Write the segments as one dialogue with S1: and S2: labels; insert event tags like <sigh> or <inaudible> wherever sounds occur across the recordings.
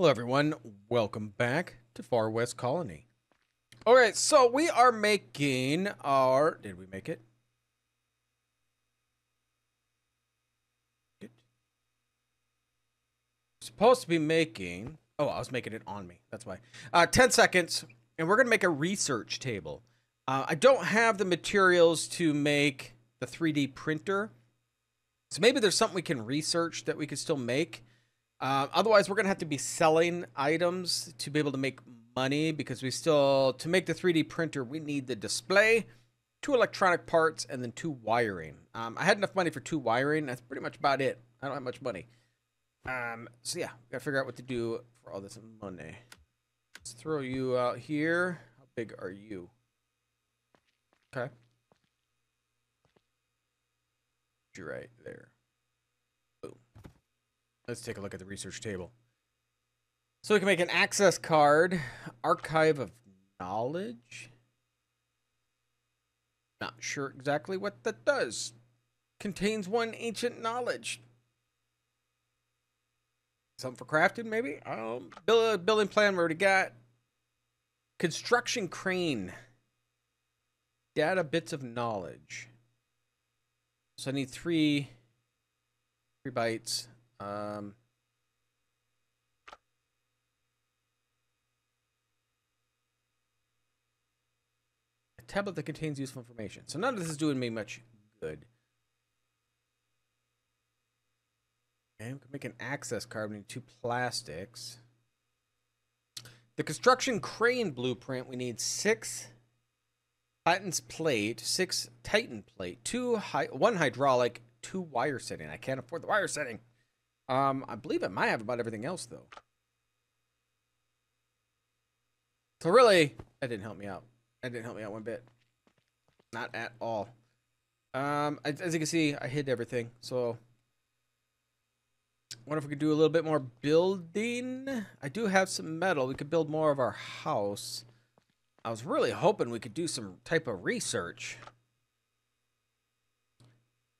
S1: Hello, everyone. Welcome back to Far West Colony. All right, so we are making our. Did we make it? Good. Supposed to be making. Oh, I was making it on me. That's why. Uh, 10 seconds, and we're going to make a research table. Uh, I don't have the materials to make the 3D printer. So maybe there's something we can research that we could still make. Uh, otherwise, we're going to have to be selling items to be able to make money because we still, to make the 3D printer, we need the display, two electronic parts, and then two wiring. Um, I had enough money for two wiring. That's pretty much about it. I don't have much money. Um, so yeah, got to figure out what to do for all this money. Let's throw you out here. How big are you? Okay. You're right there. Let's take a look at the research table. So we can make an access card, archive of knowledge. Not sure exactly what that does. Contains one ancient knowledge. Something for crafting, maybe? Um, build, building plan we already got. Construction crane. Data bits of knowledge. So I need three, three bytes. Um, a tablet that contains useful information. So none of this is doing me much good. Okay, we can make an access card. We plastics. The construction crane blueprint, we need six Titan's plate, six Titan plate, two hi one hydraulic, two wire setting. I can't afford the wire setting. Um, I believe it might have about everything else though. So really, that didn't help me out. That didn't help me out one bit. Not at all. Um, as you can see, I hid everything. So, wonder if we could do a little bit more building. I do have some metal. We could build more of our house. I was really hoping we could do some type of research.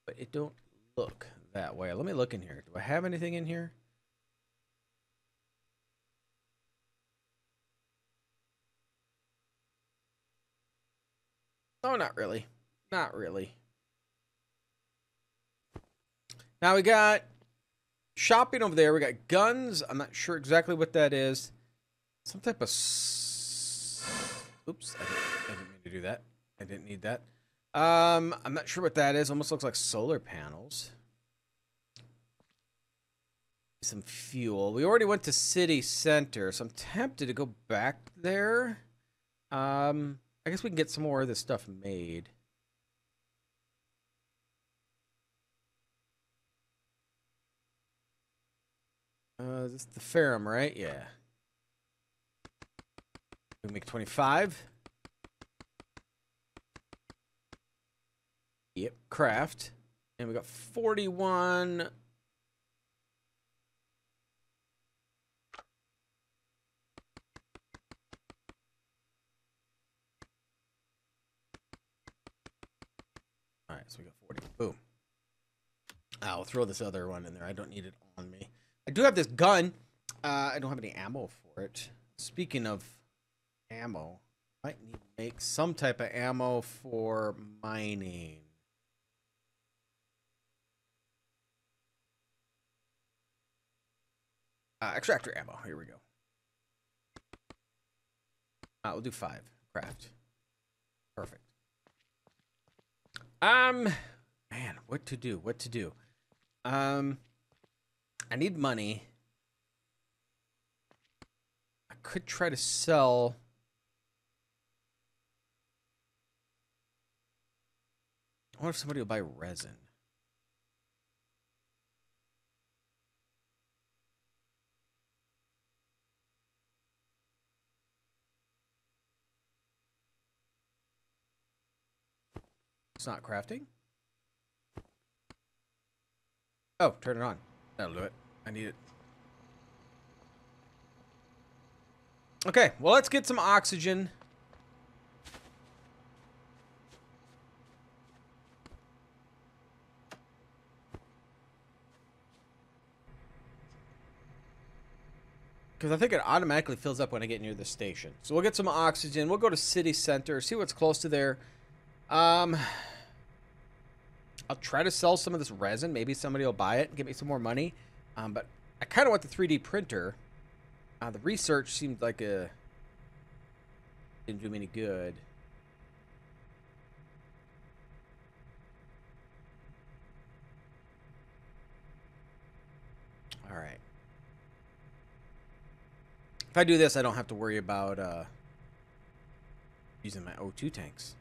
S1: But it don't look that way. Let me look in here. Do I have anything in here? Oh, not really. Not really. Now we got shopping over there. We got guns. I'm not sure exactly what that is. Some type of Oops, I didn't, I didn't mean to do that. I didn't need that. Um, I'm not sure what that is. Almost looks like solar panels. Some fuel. We already went to city center, so I'm tempted to go back there. Um, I guess we can get some more of this stuff made. Uh, this is the ferrum, right? Yeah. We make 25. Yep, craft. And we got 41. So we got 40. Boom. I'll throw this other one in there. I don't need it on me. I do have this gun. Uh, I don't have any ammo for it. Speaking of ammo. I Might need to make some type of ammo for mining. Uh, extractor ammo. Here we go. Uh, we'll do five. Craft. Perfect. Um, man, what to do? What to do? Um, I need money. I could try to sell I wonder if somebody will buy resin. It's not crafting? Oh, turn it on. That'll do it. I need it. Okay, well, let's get some oxygen. Because I think it automatically fills up when I get near the station. So we'll get some oxygen. We'll go to city center, see what's close to there. Um, I'll try to sell some of this resin. Maybe somebody will buy it and get me some more money. Um, but I kind of want the 3D printer. Uh, the research seemed like a didn't do me any good. All right. If I do this, I don't have to worry about uh, using my O2 tanks.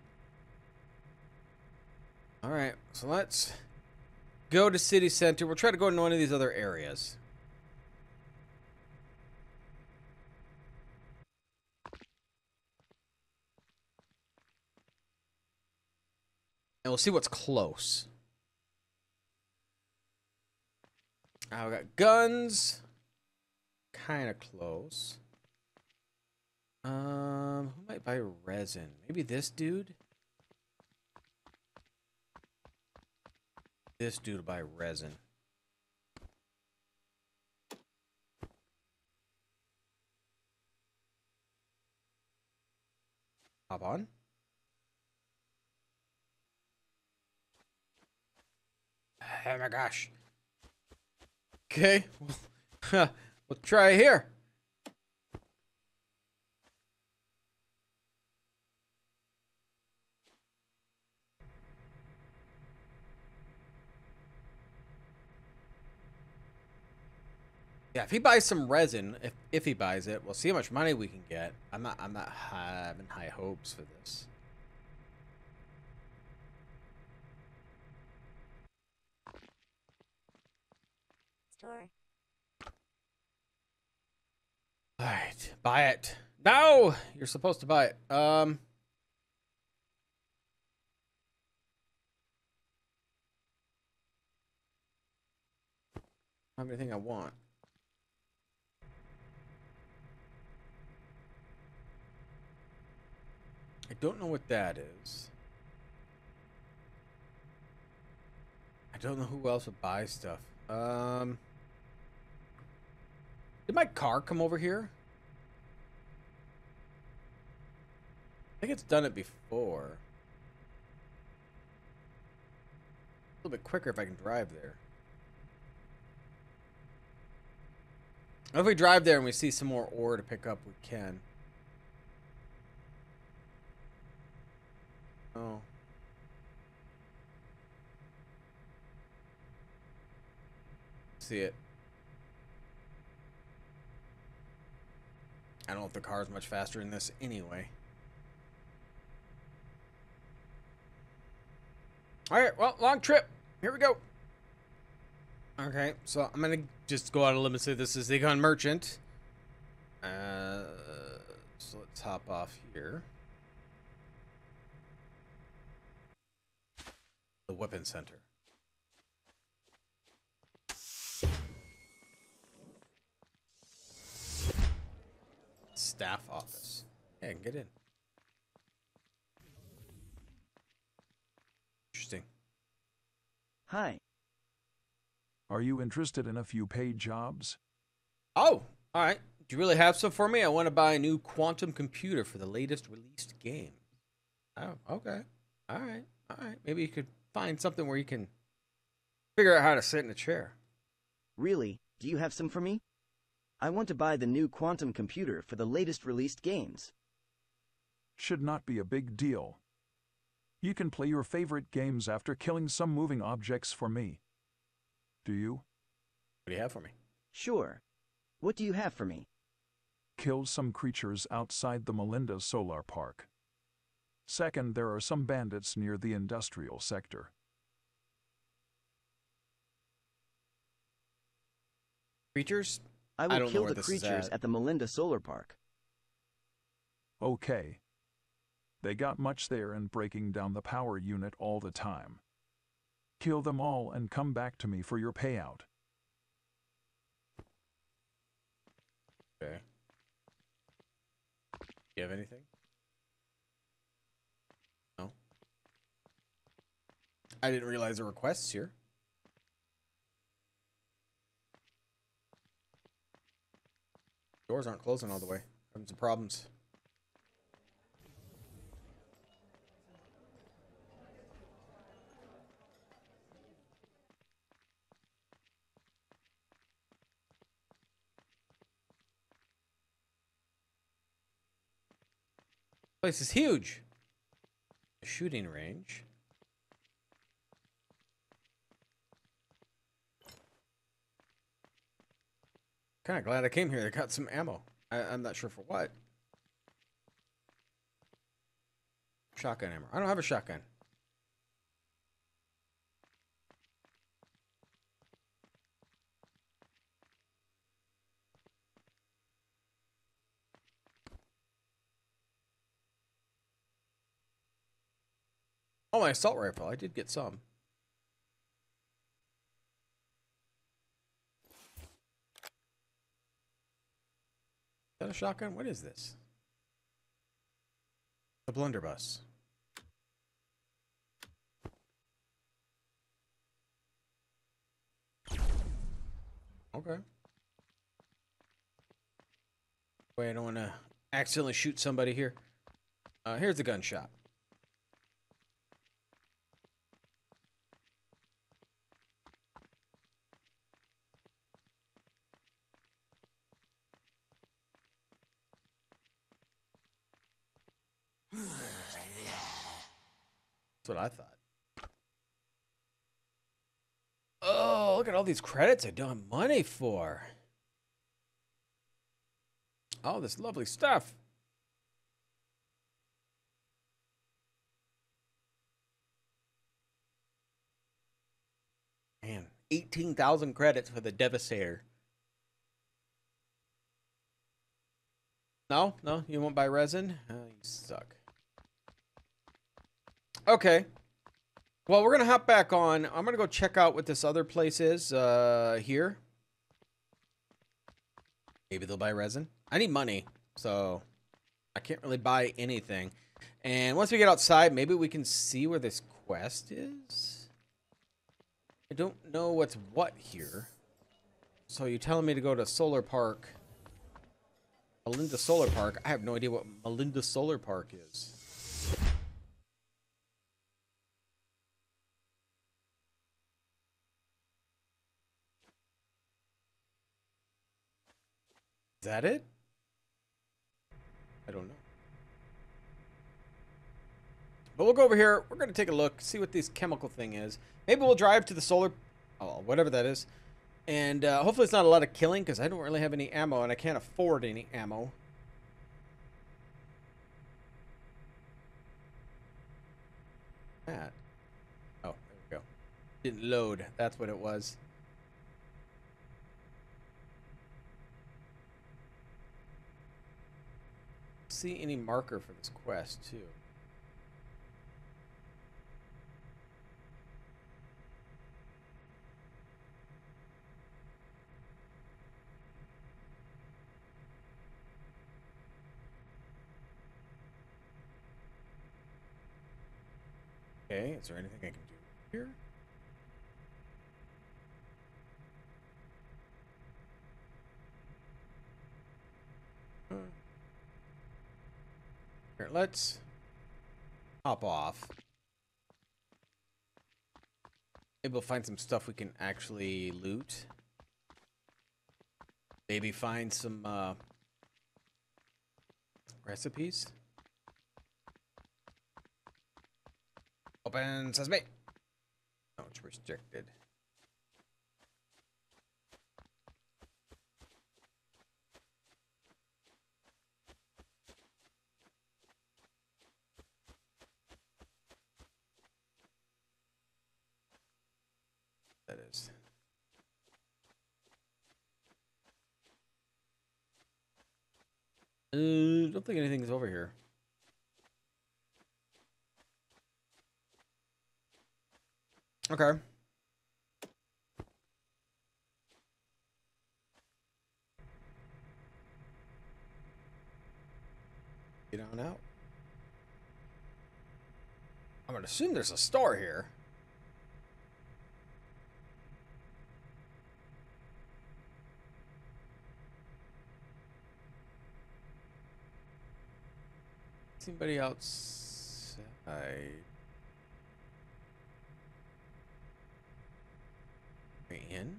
S1: All right, so let's go to city center. We'll try to go into one of these other areas. And we'll see what's close. Uh, we got guns. Kind of close. Um, who might buy resin? Maybe this dude? This dude will buy resin. Hop on. Oh my gosh. Okay. <laughs> we'll try here. Yeah, if he buys some resin, if if he buys it, we'll see how much money we can get. I'm not I'm not having high hopes for this.
S2: Store.
S1: All right, buy it. No, you're supposed to buy it. Um. Have anything I want? I don't know what that is. I don't know who else would buy stuff. Um. Did my car come over here? I think it's done it before. A little bit quicker if I can drive there. If we drive there and we see some more ore to pick up, we can. Oh. See it. I don't know if the car is much faster in this anyway. Alright, well, long trip. Here we go. Okay, so I'm gonna just go out a limb and say this is the gun merchant. Uh, so let's hop off here. The weapon center. Staff office. Yeah, get in. Interesting.
S3: Hi.
S4: Are you interested in a few paid jobs?
S1: Oh, all right. Do you really have some for me? I want to buy a new quantum computer for the latest released game. Oh, okay. All right. All right. Maybe you could find something where you can figure out how to sit in a chair.
S3: Really? Do you have some for me? I want to buy the new quantum computer for the latest released games.
S4: Should not be a big deal. You can play your favorite games after killing some moving objects for me. Do you?
S1: What do you have for me?
S3: Sure. What do you have for me?
S4: Kill some creatures outside the Melinda Solar Park. Second, there are some bandits near the industrial sector.
S1: Creatures?
S3: I
S1: I
S3: will
S1: don't
S3: kill the creatures
S1: at.
S3: at the Melinda Solar Park.
S4: Okay. They got much there and breaking down the power unit all the time. Kill them all and come back to me for your payout.
S1: Okay. You have anything? No. I didn't realize the requests here. Doors aren't closing all the way. Having some problems. Place is huge. Shooting range. Kind of glad I came here. I got some ammo. I, I'm not sure for what. Shotgun ammo. I don't have a shotgun. Oh, my assault rifle. I did get some. A shotgun? What is this? The blunderbuss. Okay. Wait, I don't want to accidentally shoot somebody here. Uh, here's the gunshot. What I thought. Oh, look at all these credits I don't have money for. All this lovely stuff. Man, 18,000 credits for the Devastator. No, no, you won't buy resin? Oh, you suck. Okay. Well, we're going to hop back on. I'm going to go check out what this other place is uh, here. Maybe they'll buy resin. I need money, so I can't really buy anything. And once we get outside, maybe we can see where this quest is. I don't know what's what here. So you're telling me to go to Solar Park. Melinda Solar Park. I have no idea what Melinda Solar Park is. That it? I don't know. But we'll go over here. We're going to take a look, see what this chemical thing is. Maybe we'll drive to the solar, oh, whatever that is. And uh, hopefully it's not a lot of killing because I don't really have any ammo and I can't afford any ammo. That. Oh, there we go. Didn't load. That's what it was. See any marker for this quest too. Okay, is there anything I can do here? Let's hop off. Maybe we'll find some stuff we can actually loot. Maybe find some uh, recipes. Open sesame. Oh, it's restricted. That is. Uh, don't think anything's over here. Okay. Get on out. I'm gonna assume there's a store here. Anybody outside? Way in?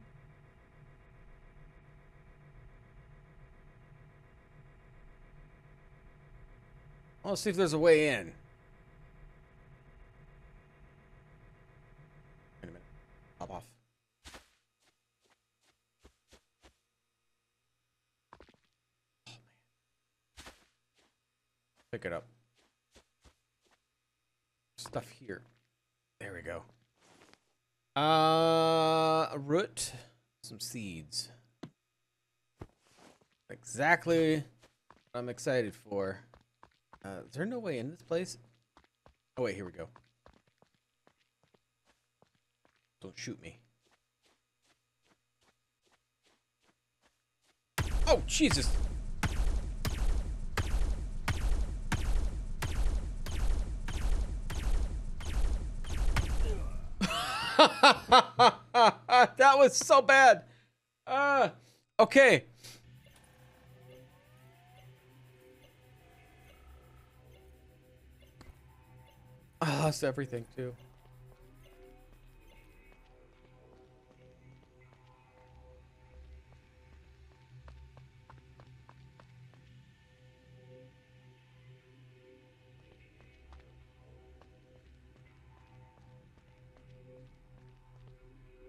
S1: Let's see if there's a way in. Wait a minute. Hop off. Oh, man. Pick it up. Stuff here. There we go. Uh, a root, some seeds. Exactly what I'm excited for. Uh, is there no way in this place? Oh wait, here we go. Don't shoot me. Oh Jesus! <laughs> that was so bad. Uh, okay. I lost everything too.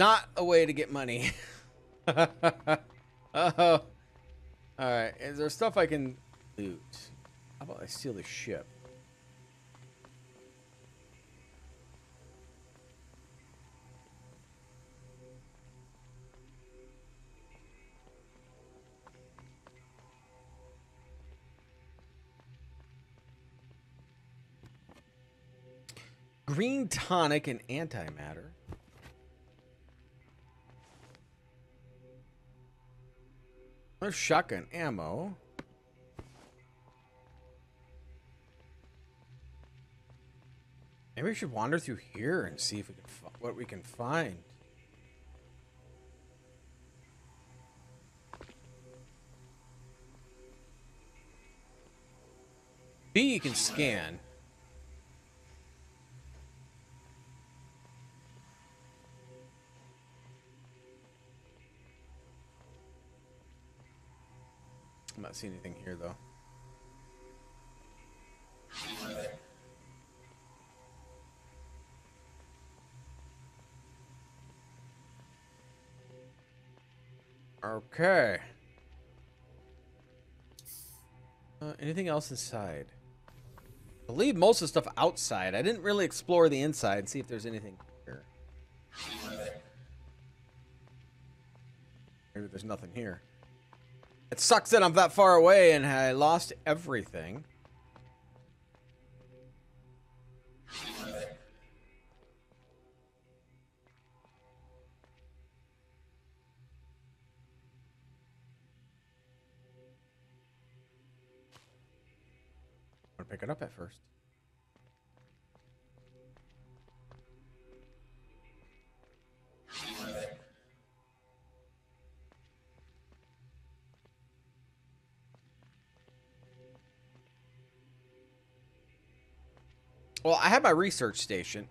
S1: Not a way to get money. <laughs> oh. Alright, is there stuff I can loot? How about I steal the ship? Green tonic and antimatter. There's shotgun ammo. Maybe we should wander through here and see if we can what we can find. B you can scan. Not seeing anything here though. Okay. Uh, anything else inside? I believe most of the stuff outside. I didn't really explore the inside and see if there's anything here. Maybe there's nothing here. It sucks that I'm that far away and I lost everything. I'm gonna pick it up at first. Well, I have my research station.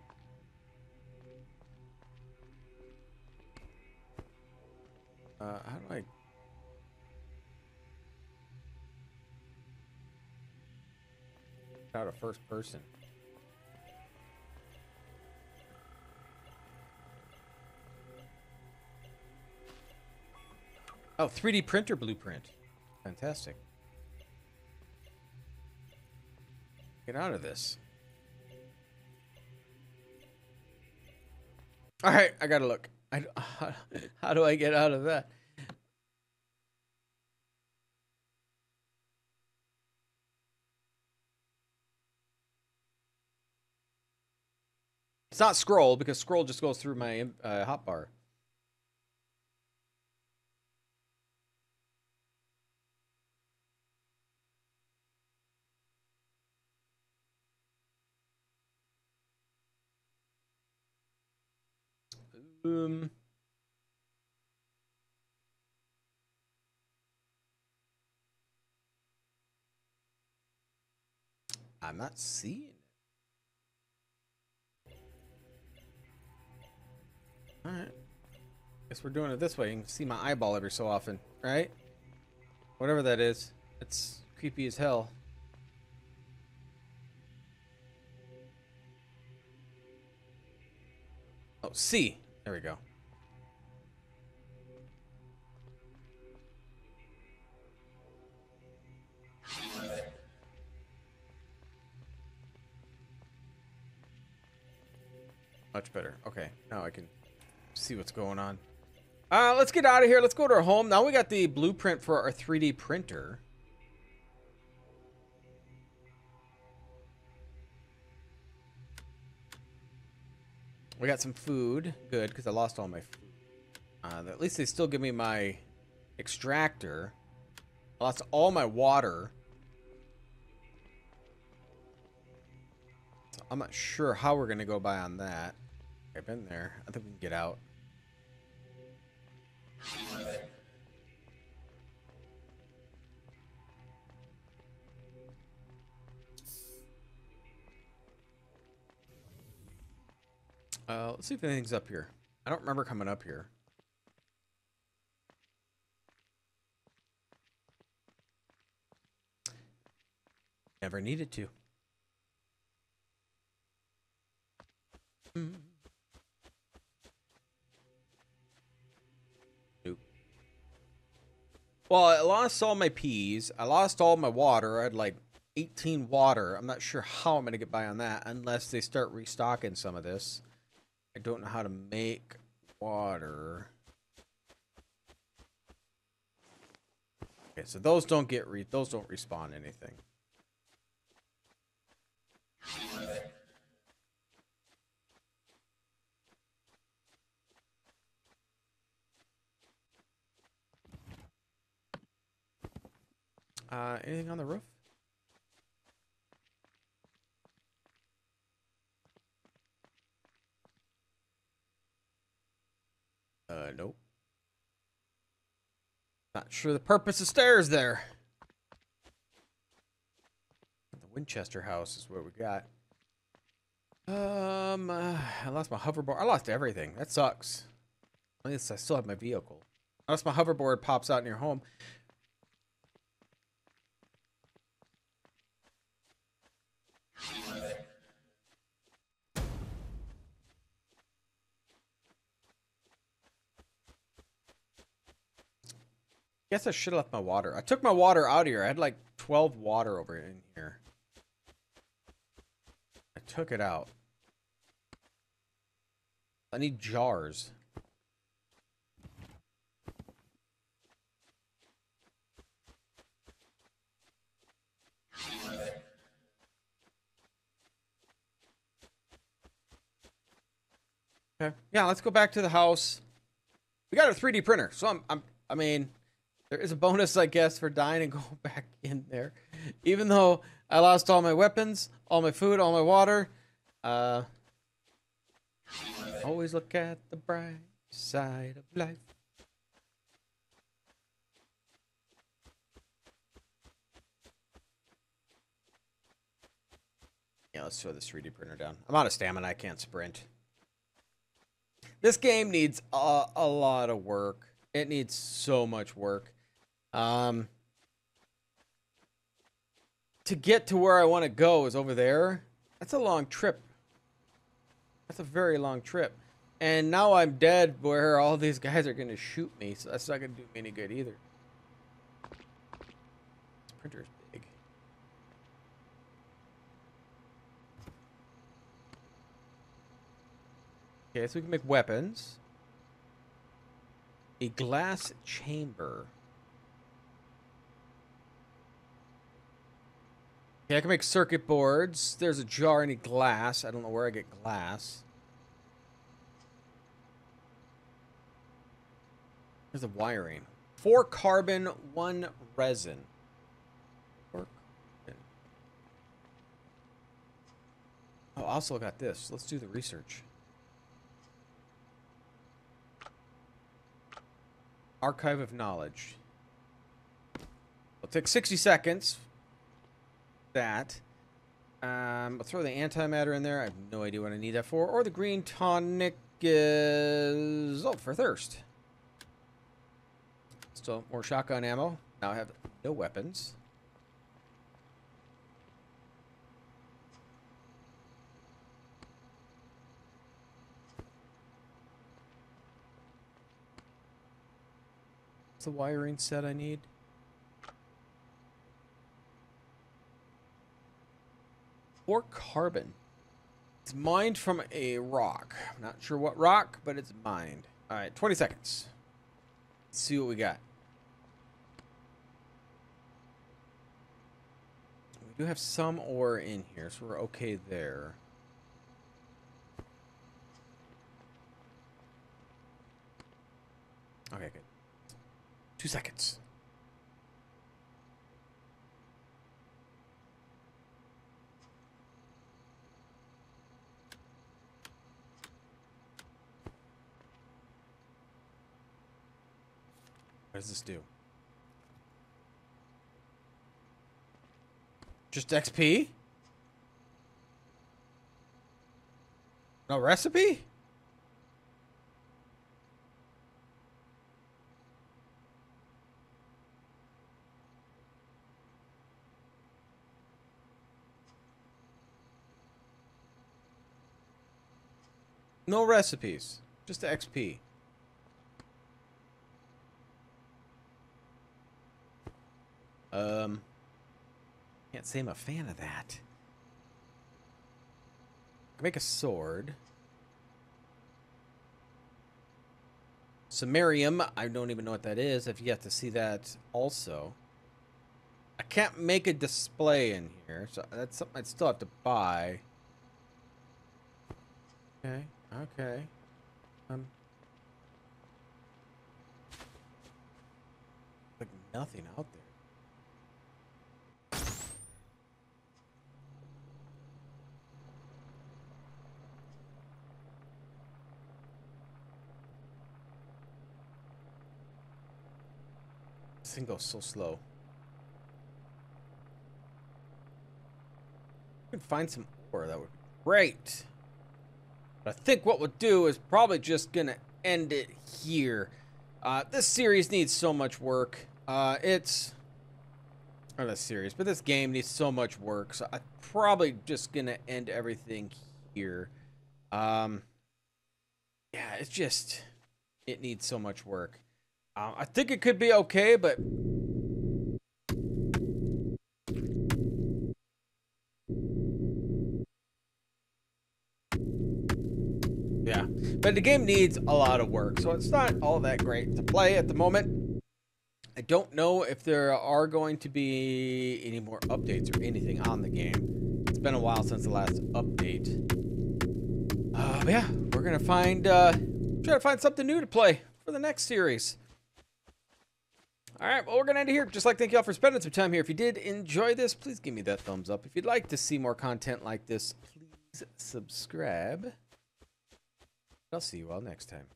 S1: Uh, how do I... Out of first person. Oh, 3D printer blueprint. Fantastic. Get out of this. All right, I gotta look. I, <laughs> how, do I get out of that? It's not scroll because scroll just goes through my uh, hotbar. Um. I'm not seeing it. Alright. Guess we're doing it this way. You can see my eyeball every so often, right? Whatever that is. It's creepy as hell. Oh, C. There we go. Much better. Okay, now I can see what's going on. Uh, let's get out of here. Let's go to our home. Now we got the blueprint for our 3D printer. We got some food. Good, because I lost all my food. Uh, at least they still give me my extractor. I lost all my water. So I'm not sure how we're going to go by on that. I've been there. I think we can get out. Uh, let's see if anything's up here. I don't remember coming up here. Never needed to. Mm. Nope. Well, I lost all my peas. I lost all my water. I had like 18 water. I'm not sure how I'm going to get by on that unless they start restocking some of this. I don't know how to make water. Okay, so those don't get re those don't respawn anything. Uh, anything on the roof? Uh, nope. Not sure the purpose of stairs there. The Winchester house is what we got. Um, uh, I lost my hoverboard. I lost everything. That sucks. At least I still have my vehicle. Unless my hoverboard pops out in your home. Guess I should have left my water. I took my water out here. I had like 12 water over in here. I took it out. I need jars. Okay. Yeah, let's go back to the house. We got a 3D printer, so I'm, I'm I mean, there is a bonus, I guess, for dying and <laughs> going back in there. Even though I lost all my weapons, all my food, all my water. Uh, always look at the bright side of life. Yeah, let's throw this 3D printer down. I'm out of stamina. I can't sprint. This game needs a, a lot of work. It needs so much work. Um, to get to where I want to go is over there. That's a long trip. That's a very long trip. And now I'm dead where all these guys are going to shoot me, so that's not going to do me any good either. This printer's big. Okay, so we can make weapons. A glass chamber. Okay, I can make circuit boards. There's a jar. Need glass. I don't know where I get glass. There's a wiring. Four carbon, one resin. Four carbon. Oh, also got this. Let's do the research. Archive of Knowledge. It'll take 60 seconds. That. Um, I'll throw the antimatter in there. I have no idea what I need that for. Or the green tonic is oh for thirst. Still more shotgun ammo. Now I have no weapons. The wiring set I need? Or carbon. It's mined from a rock. I'm not sure what rock, but it's mined. All right, 20 seconds. Let's see what we got. We do have some ore in here, so we're okay there. Okay, good. Two seconds. What does this do? Just XP? No recipe? No recipes. Just XP. Um, can't say I'm a fan of that. Make a sword. Samarium, I don't even know what that is. I've yet to see that also. I can't make a display in here, so that's something I'd still have to buy. Okay, okay. Um, like nothing out there. This thing goes so slow. We can find some ore, that would be great. But I think what we'll do is probably just gonna end it here. Uh, this series needs so much work. Uh, it's or this series, but this game needs so much work. So I'm probably just gonna end everything here. Um, yeah, it's just it needs so much work. Um, I think it could be okay, but yeah, but the game needs a lot of work, so it's not all that great to play at the moment. I don't know if there are going to be any more updates or anything on the game. It's been a while since the last update. Uh, yeah, we're gonna find uh, try to find something new to play for the next series. All right, well, we're going to end it here. Just like thank you all for spending some time here. If you did enjoy this, please give me that thumbs up. If you'd like to see more content like this, please subscribe. I'll see you all next time.